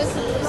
就是